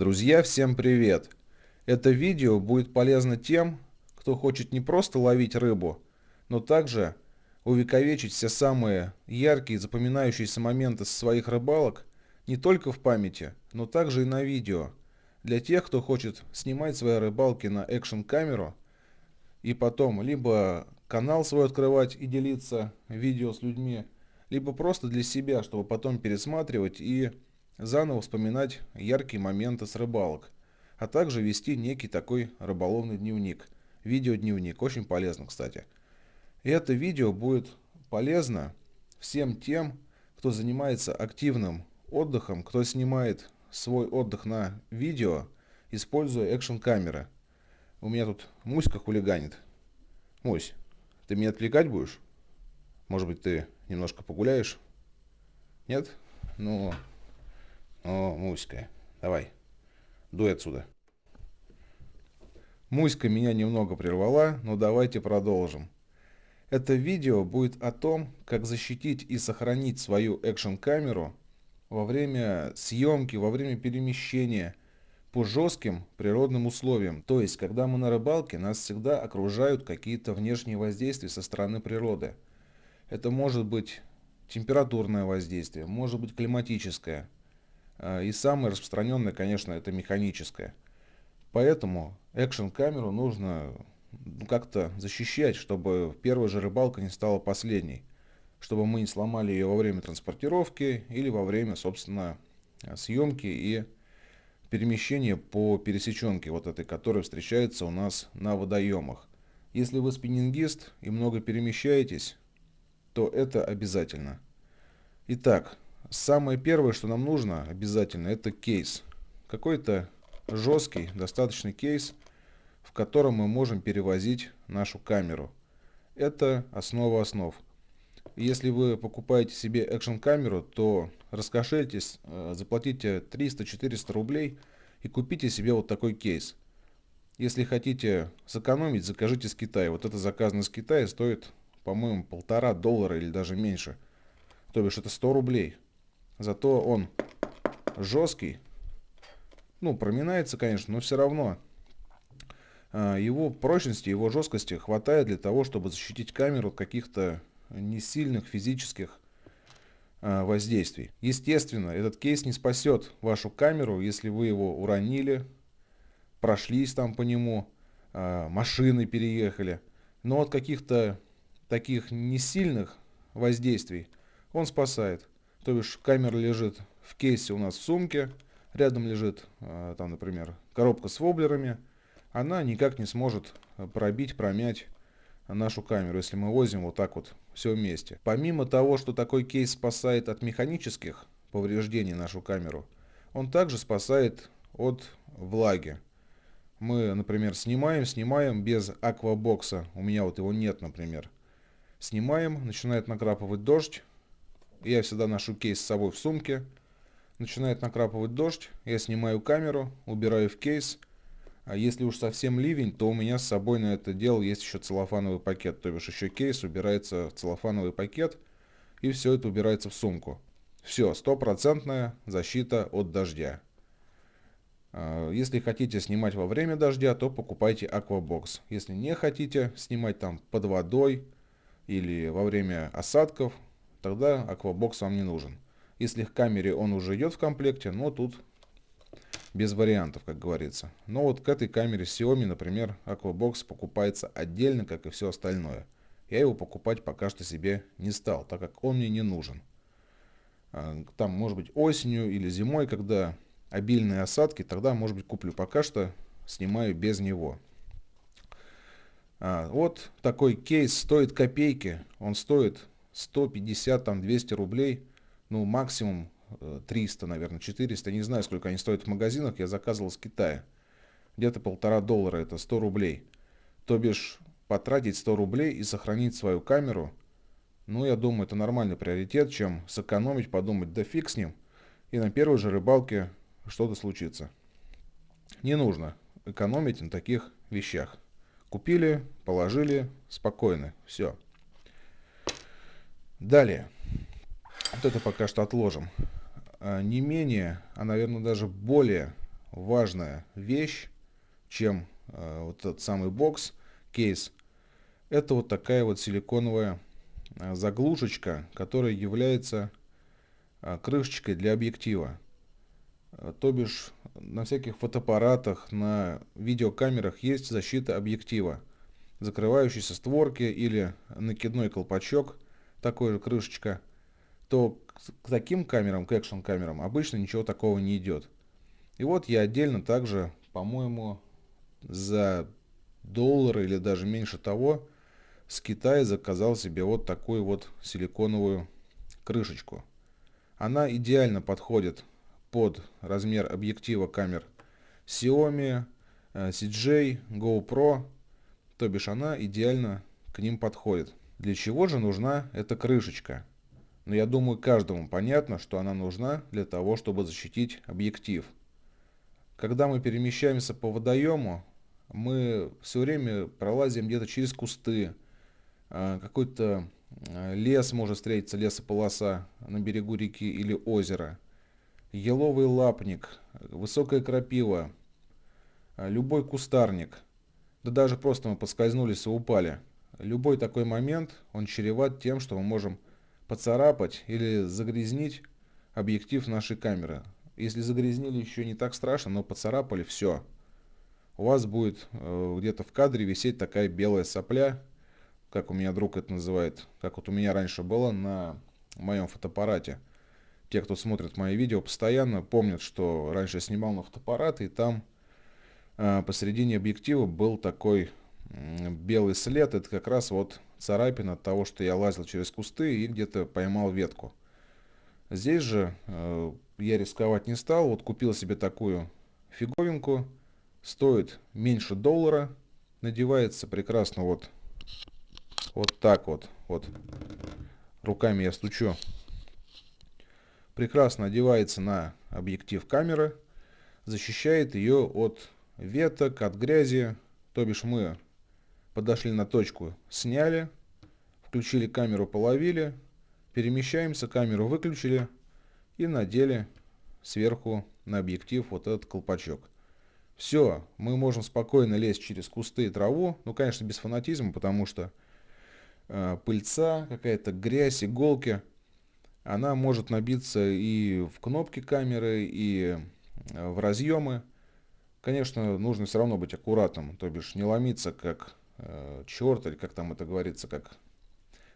Друзья, всем привет! Это видео будет полезно тем, кто хочет не просто ловить рыбу, но также увековечить все самые яркие запоминающиеся моменты со своих рыбалок не только в памяти, но также и на видео. Для тех, кто хочет снимать свои рыбалки на экшн-камеру и потом либо канал свой открывать и делиться видео с людьми, либо просто для себя, чтобы потом пересматривать и заново вспоминать яркие моменты с рыбалок, а также вести некий такой рыболовный дневник, видеодневник, очень полезно, кстати. И это видео будет полезно всем тем, кто занимается активным отдыхом, кто снимает свой отдых на видео, используя экшн-камеры. У меня тут Муська хулиганит. Мусь, ты меня отвлекать будешь? Может быть, ты немножко погуляешь? Нет? Ну, о, Муська, давай, дуй отсюда. Муська меня немного прервала, но давайте продолжим. Это видео будет о том, как защитить и сохранить свою экшн-камеру во время съемки, во время перемещения по жестким природным условиям. То есть, когда мы на рыбалке, нас всегда окружают какие-то внешние воздействия со стороны природы. Это может быть температурное воздействие, может быть климатическое – и самое распространенное, конечно, это механическое. Поэтому экшн-камеру нужно ну, как-то защищать, чтобы первая же рыбалка не стала последней. Чтобы мы не сломали ее во время транспортировки или во время, собственно, съемки и перемещения по пересеченке, вот этой, которая встречается у нас на водоемах. Если вы спиннингист и много перемещаетесь, то это обязательно. Итак, Самое первое, что нам нужно обязательно, это кейс. Какой-то жесткий, достаточный кейс, в котором мы можем перевозить нашу камеру. Это основа основ. Если вы покупаете себе экшн-камеру, то раскошельтесь, э, заплатите 300-400 рублей и купите себе вот такой кейс. Если хотите сэкономить, закажите с Китая. Вот это заказано с Китая стоит, по-моему, полтора доллара или даже меньше. То бишь это 100 рублей. Зато он жесткий. Ну, проминается, конечно, но все равно а, его прочности, его жесткости хватает для того, чтобы защитить камеру от каких-то несильных физических а, воздействий. Естественно, этот кейс не спасет вашу камеру, если вы его уронили, прошлись там по нему, а, машины переехали. Но от каких-то таких несильных воздействий он спасает. То бишь камера лежит в кейсе у нас в сумке, рядом лежит, э, там, например, коробка с воблерами. Она никак не сможет э, пробить, промять нашу камеру, если мы возим вот так вот все вместе. Помимо того, что такой кейс спасает от механических повреждений нашу камеру, он также спасает от влаги. Мы, например, снимаем, снимаем без аквабокса. У меня вот его нет, например. Снимаем, начинает накрапывать дождь, я всегда ношу кейс с собой в сумке. Начинает накрапывать дождь, я снимаю камеру, убираю в кейс. А если уж совсем ливень, то у меня с собой на это дело есть еще целлофановый пакет. То бишь еще кейс убирается в целлофановый пакет, и все это убирается в сумку. Все, стопроцентная защита от дождя. А, если хотите снимать во время дождя, то покупайте аквабокс. Если не хотите снимать там под водой или во время осадков, тогда аквабокс вам не нужен. Если в камере он уже идет в комплекте, но тут без вариантов, как говорится. Но вот к этой камере Xiaomi, например, аквабокс покупается отдельно, как и все остальное. Я его покупать пока что себе не стал, так как он мне не нужен. А, там, может быть, осенью или зимой, когда обильные осадки, тогда, может быть, куплю. Пока что снимаю без него. А, вот такой кейс стоит копейки. Он стоит 150, там 200 рублей, ну максимум 300, э, наверное, 400, не знаю, сколько они стоят в магазинах, я заказывал с Китая. Где-то полтора доллара, это 100 рублей. То бишь, потратить 100 рублей и сохранить свою камеру, ну, я думаю, это нормальный приоритет, чем сэкономить, подумать, да фиг с ним, и на первой же рыбалке что-то случится. Не нужно экономить на таких вещах. Купили, положили, спокойно, все. Далее. Вот это пока что отложим. А, не менее, а наверное даже более важная вещь, чем э, вот этот самый бокс, кейс. Это вот такая вот силиконовая э, заглушечка, которая является крышечкой для объектива. То бишь на всяких фотоаппаратах, на видеокамерах есть защита объектива. Закрывающиеся створки или накидной колпачок, такой же крышечка, то к таким камерам, к экшн камерам, обычно ничего такого не идет. И вот я отдельно также, по-моему, за доллар или даже меньше того, с Китая заказал себе вот такую вот силиконовую крышечку. Она идеально подходит под размер объектива камер Xiaomi, э, CJ, GoPro, то бишь она идеально к ним подходит. Для чего же нужна эта крышечка? Но я думаю, каждому понятно, что она нужна для того, чтобы защитить объектив. Когда мы перемещаемся по водоему, мы все время пролазим где-то через кусты, э, какой-то э, лес может встретиться, лесополоса на берегу реки или озера – еловый лапник, высокая крапива, а, любой кустарник, да даже просто мы поскользнулись и упали. Любой такой момент, он чреват тем, что мы можем поцарапать или загрязнить объектив нашей камеры. Если загрязнили, еще не так страшно, но поцарапали, все. У вас будет э, где-то в кадре висеть такая белая сопля, как у меня друг это называет, как вот у меня раньше было на моем фотоаппарате – те, кто смотрит мои видео постоянно, помнят, что раньше я снимал на фотоаппарат, и там э, посередине объектива был такой белый след. Это как раз вот царапина от того, что я лазил через кусты и где-то поймал ветку. Здесь же э, я рисковать не стал. Вот купил себе такую фиговинку. Стоит меньше доллара. Надевается прекрасно вот, вот так вот. Вот руками я стучу прекрасно одевается на объектив камеры, защищает ее от веток, от грязи. То бишь мы подошли на точку, сняли, включили камеру, половили, перемещаемся, камеру выключили и надели сверху на объектив вот этот колпачок. Все, мы можем спокойно лезть через кусты и траву, ну, конечно, без фанатизма, потому что э, пыльца, какая-то грязь, иголки – она может набиться и в кнопки камеры, и э, в разъемы. Конечно, нужно все равно быть аккуратным, то бишь не ломиться как э, черт, или как там это говорится, как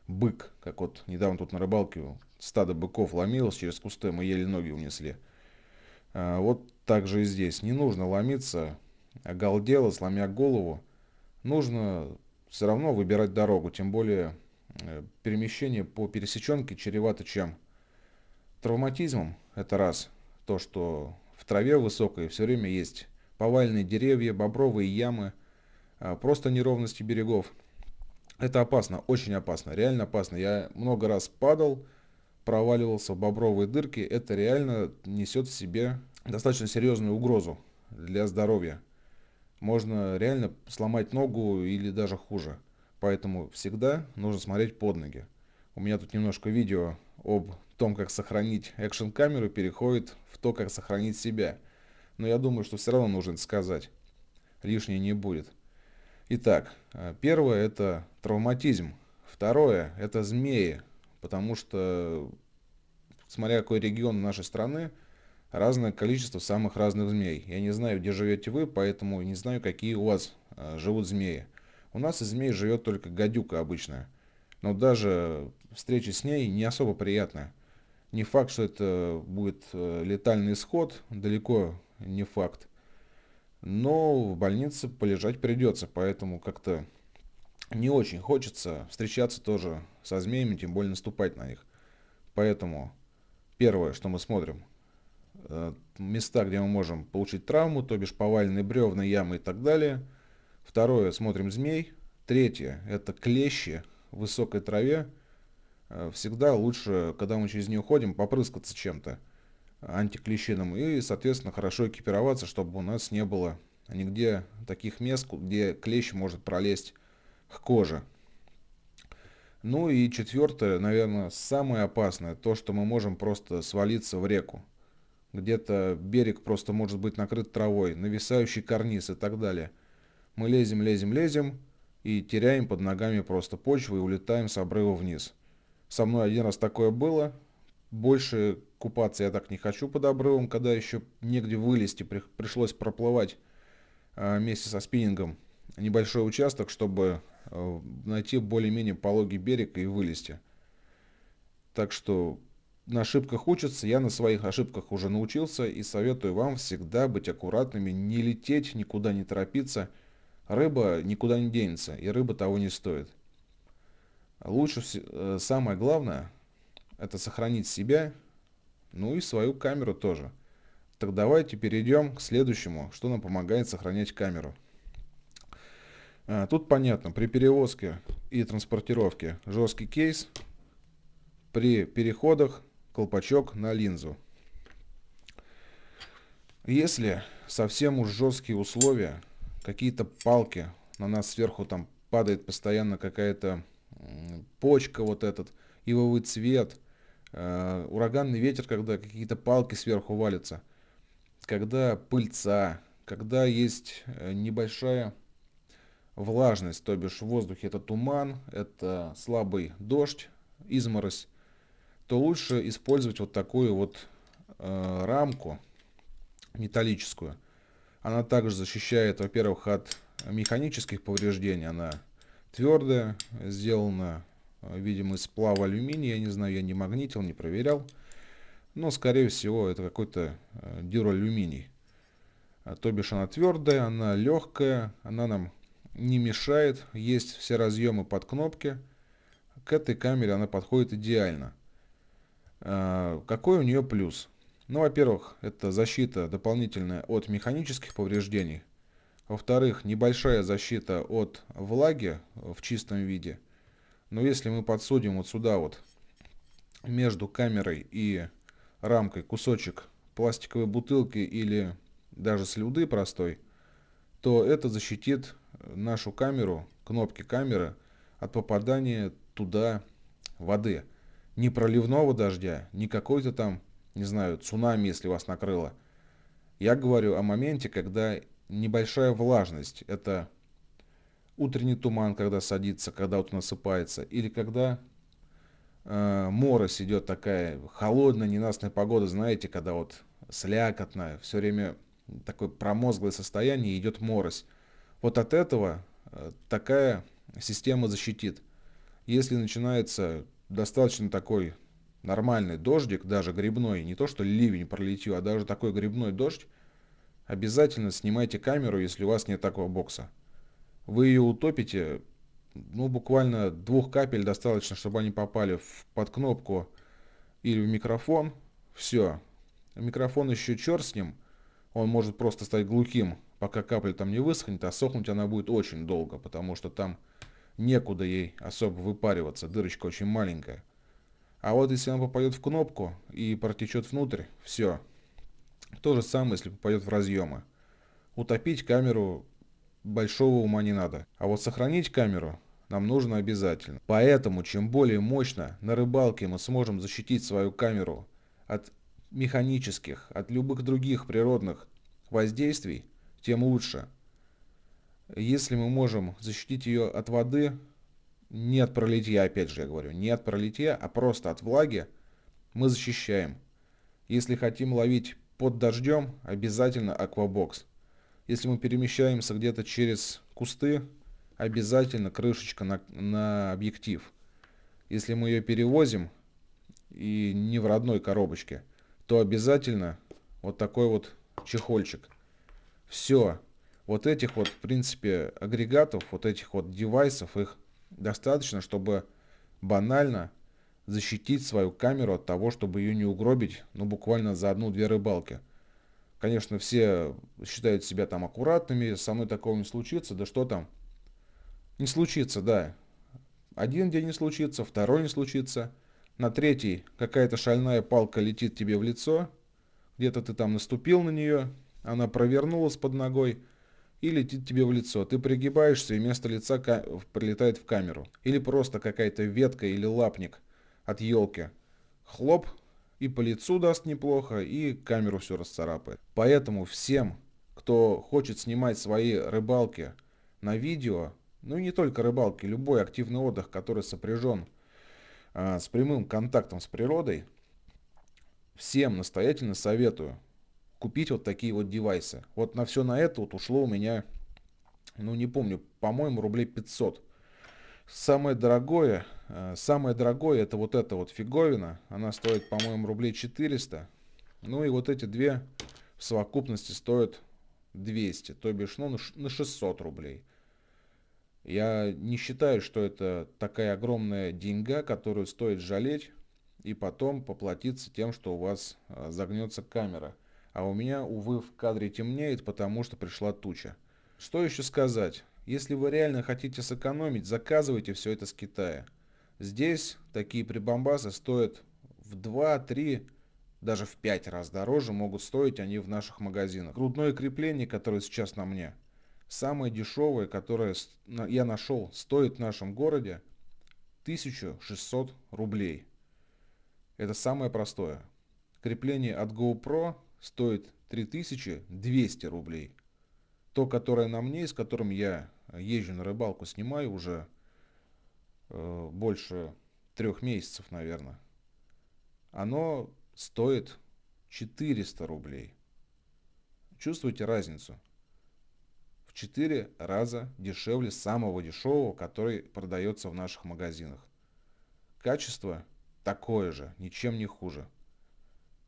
бык, как вот недавно тут на рыбалке стадо быков ломилось через кусты, мы еле ноги унесли. А, вот так же и здесь. Не нужно ломиться, оголдело, сломя голову. Нужно все равно выбирать дорогу, тем более Э, перемещение по пересеченке чревато чем? Травматизмом, это раз. То, что в траве высокой все время есть поваленные деревья, бобровые ямы, просто неровности берегов. Это опасно, очень опасно, реально опасно. Я много раз падал, проваливался в бобровые дырки. Это реально несет в себе достаточно серьезную угрозу для здоровья. Можно реально сломать ногу или даже хуже. Поэтому всегда нужно смотреть под ноги. У меня тут немножко видео об том, как сохранить экшн-камеру, переходит в то, как сохранить себя. Но я думаю, что все равно нужно сказать. Лишнее не будет. Итак, э, первое это травматизм. Второе это змеи. Потому что, смотря какой регион нашей страны, разное количество самых разных змей. Я не знаю, где живете вы, поэтому не знаю, какие у вас э, живут змеи. У нас из змей живет только гадюка обычная. Но даже встреча с ней не особо приятная. Не факт, что это будет э, летальный исход, далеко не факт. Но в больнице полежать придется, поэтому как-то не очень хочется встречаться тоже со змеями, тем более наступать на них. Поэтому первое, что мы смотрим, э, места, где мы можем получить травму, то бишь поваленные бревна, ямы и так далее – Второе, смотрим змей. Третье, это клещи в высокой траве. Э, всегда лучше, когда мы через нее ходим, попрыскаться чем-то антиклещиным и, соответственно, хорошо экипироваться, чтобы у нас не было нигде таких мест, где клещ может пролезть к коже. Ну и четвертое, наверное, самое опасное, то, что мы можем просто свалиться в реку. где-то берег просто может быть накрыт травой, нависающий карниз и так далее. Мы лезем, лезем, лезем и теряем под ногами просто почву и улетаем с обрыва вниз. Со мной один раз такое было. Больше купаться я так не хочу под обрывом, когда еще негде вылезти, пришлось проплывать а, вместе со спиннингом небольшой участок, чтобы а, найти более-менее пологий берег и вылезти. Так что на ошибках учатся, я на своих ошибках уже научился и советую вам всегда быть аккуратными, не лететь, никуда не торопиться. Рыба никуда не денется, и рыба того не стоит. Лучше, э, самое главное, это сохранить себя, ну и свою камеру тоже. Так давайте перейдем к следующему, что нам помогает сохранять камеру. А, тут понятно, при перевозке и транспортировке жесткий кейс, при переходах колпачок на линзу. Если совсем уж жесткие условия, какие-то палки, на нас сверху там падает постоянно какая-то почка вот этот, ивовый цвет, э, ураганный ветер, когда какие-то палки сверху валятся, когда пыльца, когда есть э, небольшая влажность, то бишь в воздухе это туман, это слабый дождь, изморозь, то лучше использовать вот такую вот э, рамку металлическую. Она также защищает, во-первых, от механических повреждений. Она твердая, сделана, видимо, из сплава алюминия. Я не знаю, я не магнитил, не проверял. Но, скорее всего, это какой-то э, дюралюминий. А, то бишь она твердая, она легкая, она нам не мешает. Есть все разъемы под кнопки. К этой камере она подходит идеально. А, какой у нее плюс? Ну, во-первых, это защита дополнительная от механических повреждений. Во-вторых, небольшая защита от влаги в чистом виде. Но если мы подсудим вот сюда вот между камерой и рамкой кусочек пластиковой бутылки или даже слюды простой, то это защитит нашу камеру, кнопки камеры от попадания туда воды ни проливного дождя, ни какой-то там, не знаю, цунами, если вас накрыло. Я говорю о моменте, когда небольшая влажность, это утренний туман, когда садится, когда вот насыпается, или когда э, морось идет такая холодная, ненастная погода, знаете, когда вот слякотная, все время такое промозглое состояние, идет морось. Вот от этого э, такая система защитит. Если начинается достаточно такой нормальный дождик, даже грибной, не то что ливень пролетел, а даже такой грибной дождь, обязательно снимайте камеру, если у вас нет такого бокса. Вы ее утопите, ну буквально двух капель достаточно, чтобы они попали в, под кнопку или в микрофон. Все. Микрофон еще черт с ним, он может просто стать глухим, пока капля там не высохнет, а сохнуть она будет очень долго, потому что там некуда ей особо выпариваться, дырочка очень маленькая. А вот если она попадет в кнопку и протечет внутрь, все. То же самое, если попадет в разъемы. Утопить камеру большого ума не надо. А вот сохранить камеру нам нужно обязательно. Поэтому, чем более мощно на рыбалке мы сможем защитить свою камеру от механических, от любых других природных воздействий, тем лучше. Если мы можем защитить ее от воды, не от пролития, опять же я говорю, не от пролития, а просто от влаги, мы защищаем. Если хотим ловить под дождем, обязательно аквабокс. Если мы перемещаемся где-то через кусты, обязательно крышечка на, на объектив. Если мы ее перевозим и не в родной коробочке, то обязательно вот такой вот чехольчик. Все, вот этих вот, в принципе, агрегатов, вот этих вот девайсов, их достаточно, чтобы банально защитить свою камеру от того, чтобы ее не угробить, ну, буквально за одну-две рыбалки. Конечно, все считают себя там аккуратными, со мной такого не случится, да что там? Не случится, да. Один день не случится, второй не случится. На третий какая-то шальная палка летит тебе в лицо, где-то ты там наступил на нее, она провернулась под ногой – и летит тебе в лицо. Ты пригибаешься, и вместо лица прилетает в камеру. Или просто какая-то ветка или лапник от елки. Хлоп, И по лицу даст неплохо, и камеру все расцарапает. Поэтому всем, кто хочет снимать свои рыбалки на видео, ну и не только рыбалки, любой активный отдых, который сопряжен а, с прямым контактом с природой, всем настоятельно советую купить вот такие вот девайсы. Вот на все на это вот ушло у меня, ну не помню, по-моему, рублей 500. Самое дорогое, самое дорогое это вот эта вот фиговина. Она стоит, по-моему, рублей 400. Ну и вот эти две в совокупности стоят 200, то бишь, ну, на 600 рублей. Я не считаю, что это такая огромная деньга, которую стоит жалеть и потом поплатиться тем, что у вас э, загнется камера. А у меня, увы, в кадре темнеет, потому что пришла туча. Что еще сказать? Если вы реально хотите сэкономить, заказывайте все это с Китая. Здесь такие прибамбасы стоят в 2, 3, даже в 5 раз дороже могут стоить они в наших магазинах. Грудное крепление, которое сейчас на мне, самое дешевое, которое я нашел, стоит в нашем городе 1600 рублей. Это самое простое. Крепление от GoPro стоит 3200 рублей. То, которое на мне, с которым я езжу на рыбалку, снимаю уже э, больше трех месяцев, наверное. Оно стоит 400 рублей. Чувствуете разницу? В 4 раза дешевле самого дешевого, который продается в наших магазинах. Качество такое же, ничем не хуже.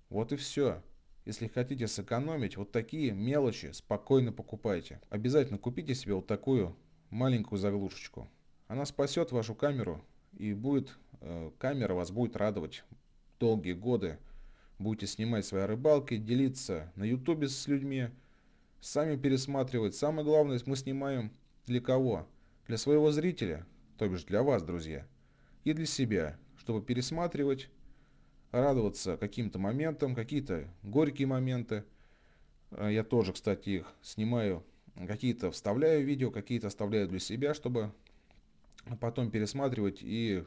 Вот и все. Если хотите сэкономить, вот такие мелочи спокойно покупайте. Обязательно купите себе вот такую маленькую заглушечку. Она спасет вашу камеру и будет, э, камера вас будет радовать долгие годы. Будете снимать свои рыбалки, делиться на ютубе с людьми, сами пересматривать. Самое главное, мы снимаем для кого? Для своего зрителя, то бишь для вас, друзья. И для себя, чтобы пересматривать радоваться каким-то моментам, какие-то горькие моменты. А я тоже, кстати, их снимаю, какие-то вставляю видео, какие-то оставляю для себя, чтобы потом пересматривать и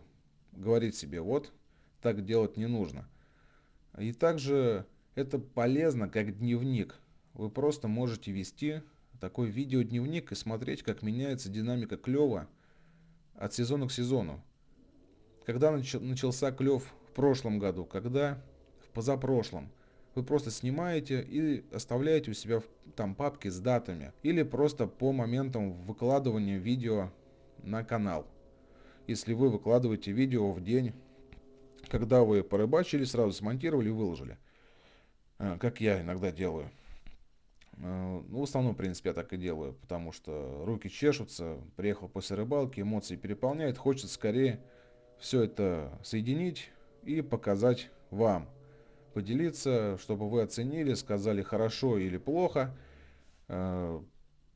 говорить себе, вот, так делать не нужно. И также это полезно как дневник. Вы просто можете вести такой видеодневник и смотреть, как меняется динамика клева от сезона к сезону. Когда начался клев в прошлом году, когда в позапрошлом. Вы просто снимаете и оставляете у себя там папки с датами или просто по моментам выкладывания видео на канал. Если вы выкладываете видео в день, когда вы порыбачили, сразу смонтировали и выложили. Э, как я иногда делаю. Э, ну, в основном, в принципе, я так и делаю, потому что руки чешутся, приехал после рыбалки, эмоции переполняют, хочется скорее все это соединить, и показать вам. Поделиться, чтобы вы оценили, сказали хорошо или плохо. Э,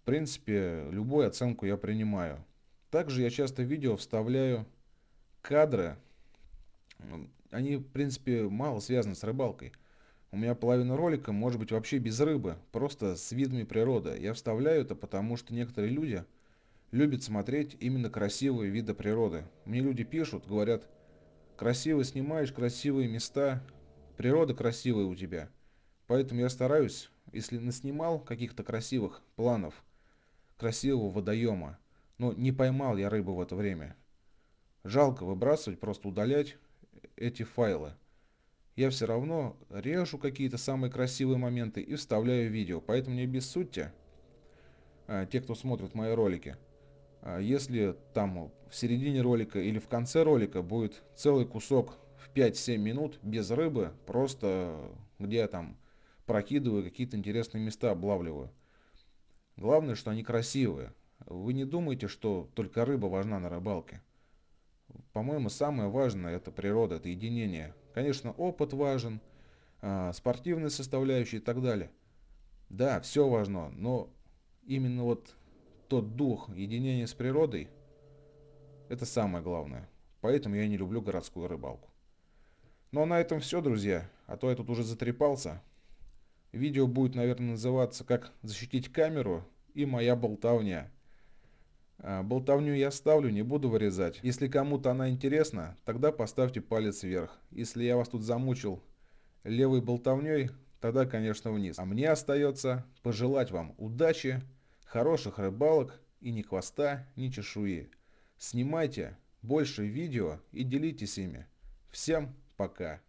в принципе, любую оценку я принимаю. Также я часто в видео вставляю кадры. Они, в принципе, мало связаны с рыбалкой. У меня половина ролика может быть вообще без рыбы, просто с видами природы. Я вставляю это, потому что некоторые люди любят смотреть именно красивые виды природы. Мне люди пишут, говорят, Красиво снимаешь, красивые места, природа красивая у тебя. Поэтому я стараюсь, если наснимал каких-то красивых планов, красивого водоема, но не поймал я рыбу в это время. Жалко выбрасывать, просто удалять эти файлы. Я все равно режу какие-то самые красивые моменты и вставляю видео. Поэтому не обессудьте, а, те, кто смотрит мои ролики. А если там в середине ролика или в конце ролика будет целый кусок в 5-7 минут без рыбы, просто где я там прокидываю какие-то интересные места, облавливаю. Главное, что они красивые. Вы не думайте, что только рыба важна на рыбалке. По-моему, самое важное это природа, это единение. Конечно, опыт важен, а, спортивная составляющая и так далее. Да, все важно, но именно вот тот дух единения с природой, это самое главное. Поэтому я не люблю городскую рыбалку. Ну а на этом все, друзья. А то я тут уже затрепался. Видео будет, наверное, называться «Как защитить камеру» и «Моя болтовня». А, болтовню я ставлю, не буду вырезать. Если кому-то она интересна, тогда поставьте палец вверх. Если я вас тут замучил левой болтовней, тогда, конечно, вниз. А мне остается пожелать вам удачи, хороших рыбалок и ни хвоста, ни чешуи. Снимайте больше видео и делитесь ими. Всем пока!